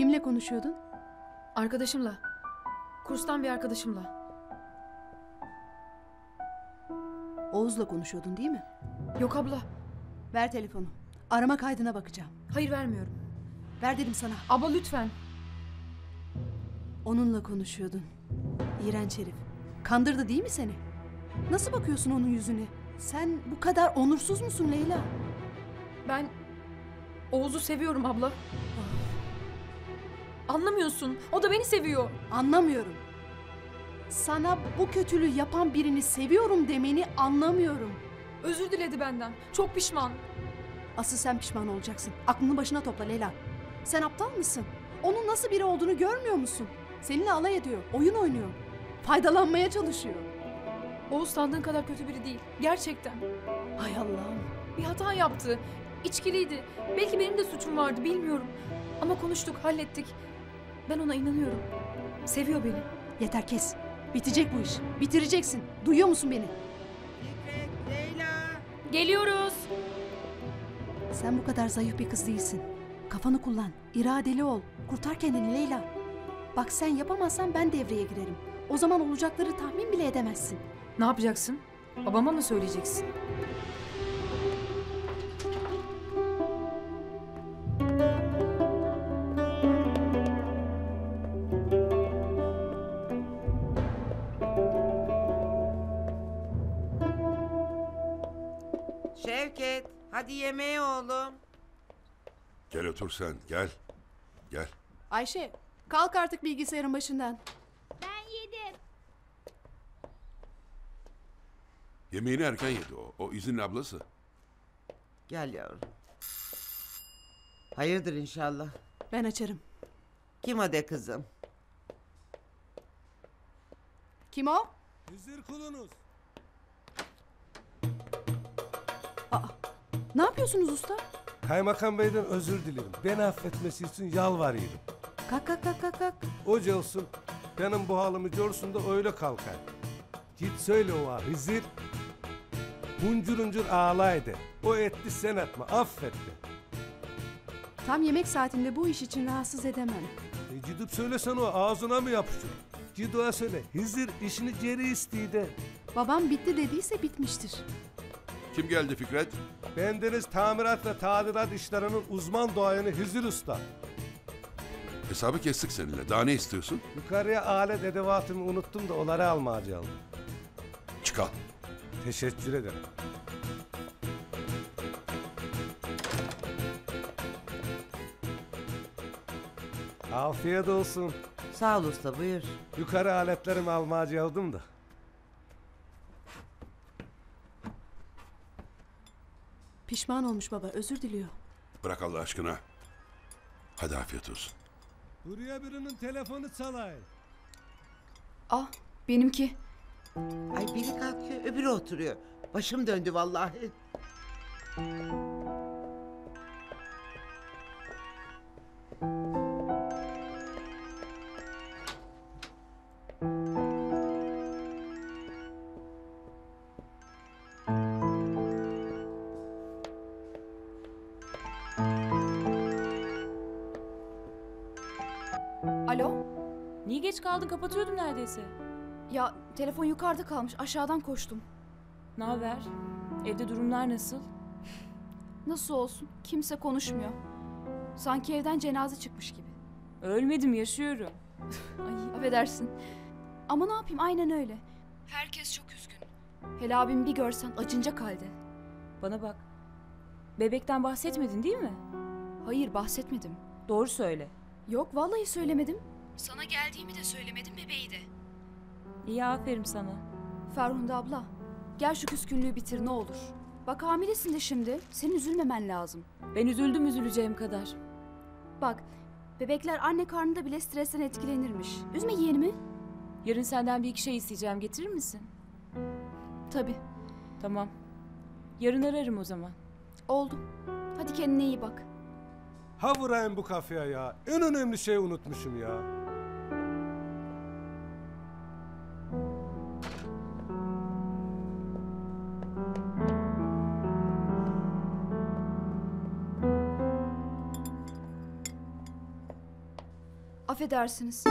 Kimle konuşuyordun? Arkadaşımla. Kurstan bir arkadaşımla. Oğuz'la konuşuyordun değil mi? Yok abla. Ver telefonu. Arama kaydına bakacağım. Hayır vermiyorum. Ver dedim sana. Abla lütfen. Onunla konuşuyordun. İğrenç herif. Kandırdı değil mi seni? Nasıl bakıyorsun onun yüzüne? Sen bu kadar onursuz musun Leyla? Ben Oğuz'u seviyorum abla. Anlamıyorsun. O da beni seviyor. Anlamıyorum. Sana bu kötülüğü yapan birini seviyorum demeni anlamıyorum. Özür diledi benden. Çok pişman. Asıl sen pişman olacaksın. Aklını başına topla Leyla. Sen aptal mısın? Onun nasıl biri olduğunu görmüyor musun? Seninle alay ediyor, oyun oynuyor. Faydalanmaya çalışıyor. Oğuz sandığın kadar kötü biri değil. Gerçekten. Hay Allah'ım. Bir hata yaptı. İçkiliydi. Belki benim de suçum vardı bilmiyorum. Ama konuştuk, hallettik. Ben ona inanıyorum. Seviyor beni. Yeter kes. Bitecek bu iş. Bitireceksin. Duyuyor musun beni? Fikret, Leyla. Geliyoruz. Sen bu kadar zayıf bir kız değilsin. Kafanı kullan. iradeli ol. Kurtar kendini Leyla. Bak sen yapamazsan ben devreye girerim. O zaman olacakları tahmin bile edemezsin. Ne yapacaksın? Babama mı söyleyeceksin? Şevket, hadi yemeğe oğlum. Gel otur sen gel. Gel. Ayşe, kalk artık bilgisayarın başından. Ben yedim. Yemeğini erken yedi o. O izinli ablası. Gel yavrum. Hayırdır inşallah. Ben açarım. Kim o de kızım? Kim o? Hızır kulunuz. Ne yapıyorsunuz usta? Kaymakam beyden özür dilerim. Beni affetmesi için yalvarıyorum. Kalk kalk kalk kalk kalk. Oca olsun benim bu halımı görsün de öyle kalkar. Git söyle o Hızır. Huncur huncur ağlaydı. O etti sen etme affetti. Tam yemek saatinde bu iş için rahatsız edemem. E gidip söylesen o ağzına mı yapışır? Git söyle. Hızır işini geri isteydi. Babam bitti dediyse bitmiştir. Kim geldi Fikret? Bendeniz tamirat ve tadilat işlerinin uzman doğayanı Hızır Usta. Hesabı kestik seninle. Daha ne istiyorsun? Yukarıya alet edevatımı unuttum da onları almaya geldim. Çıkal. Teşekkür ederim. Afiyet olsun. Sağ ol usta buyur. Yukarı aletlerimi almaya geldim da. Pişman olmuş baba, özür diliyor. Bırak Allah aşkına. Hadi afiyet olsun. Buraya birinin telefonu çalayım. Ah, benimki. Ay biri kalkıyor öbürü oturuyor. Başım döndü vallahi. Geç kaldın? Kapatıyordum neredeyse. Ya telefon yukarıda kalmış. Aşağıdan koştum. Ne haber? Evde durumlar nasıl? Nasıl olsun? Kimse konuşmuyor. Sanki evden cenaze çıkmış gibi. Ölmedim, yaşıyorum. Ay affedersin. Ama ne yapayım aynen öyle. Herkes çok üzgün. Hele abimi bir görsen acınacak halde. Bana bak. Bebekten bahsetmedin değil mi? Hayır bahsetmedim. Doğru söyle. Yok vallahi söylemedim. Sana geldiğimi de söylemedim bebeği de. İyi aferin sana. Ferhunde abla gel şu küskünlüğü bitir ne olur. Bak hamilesin de şimdi. Senin üzülmemen lazım. Ben üzüldüm üzüleceğim kadar. Bak bebekler anne karnında bile stresten etkilenirmiş. Üzme yeğenimi. Yarın senden bir iki şey isteyeceğim. Getirir misin? Tabii. Tamam. Yarın ararım o zaman. Oldu. Hadi kendine iyi bak. Ha vurayım bu kafaya ya. En önemli şeyi unutmuşum ya. Affedersiniz.